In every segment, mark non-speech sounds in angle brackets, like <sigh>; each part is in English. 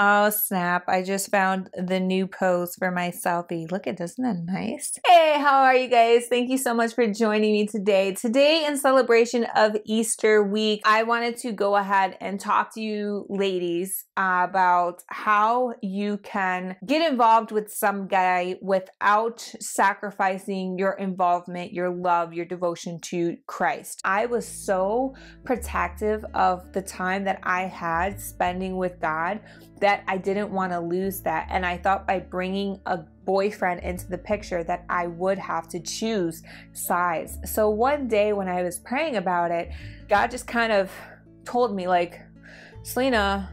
Oh, snap. I just found the new pose for my selfie. Look at this, isn't that nice? Hey, how are you guys? Thank you so much for joining me today. Today, in celebration of Easter week, I wanted to go ahead and talk to you ladies about how you can get involved with some guy without sacrificing your involvement, your love, your devotion to Christ. I was so protective of the time that I had spending with God that I didn't want to lose that. And I thought by bringing a boyfriend into the picture that I would have to choose sides. So one day when I was praying about it, God just kind of told me, like, Selina,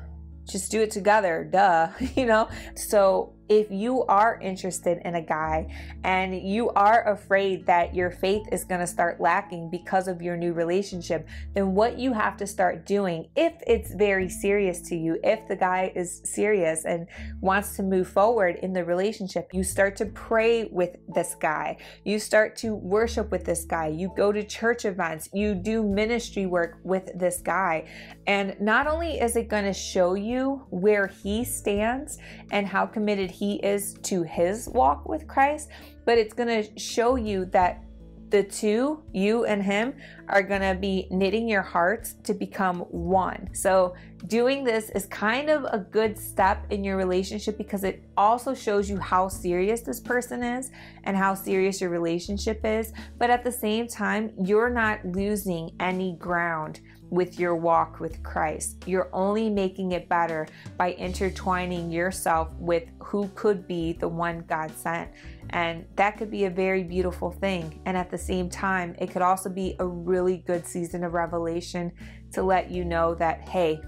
just do it together, duh, <laughs> you know? So if you are interested in a guy and you are afraid that your faith is going to start lacking because of your new relationship, then what you have to start doing, if it's very serious to you, if the guy is serious and wants to move forward in the relationship, you start to pray with this guy. You start to worship with this guy. You go to church events. You do ministry work with this guy. And not only is it going to show you where he stands and how committed he is to his walk with Christ, but it's going to show you that the two, you and him, are going to be knitting your hearts to become one. So, doing this is kind of a good step in your relationship because it also shows you how serious this person is and how serious your relationship is. But at the same time, you're not losing any ground with your walk with Christ. You're only making it better by intertwining yourself with who could be the one God sent. And that could be a very beautiful thing. And at the same time, it could also be a really good season of revelation to let you know that, hey,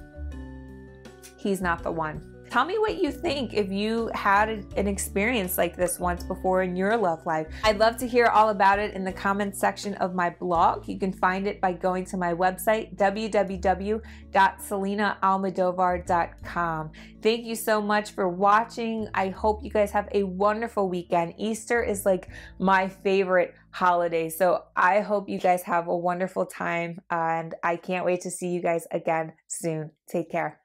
he's not the one. Tell me what you think if you had an experience like this once before in your love life. I'd love to hear all about it in the comments section of my blog. You can find it by going to my website, www.selinaalmodovar.com. Thank you so much for watching. I hope you guys have a wonderful weekend. Easter is like my favorite holiday. So I hope you guys have a wonderful time and I can't wait to see you guys again soon. Take care.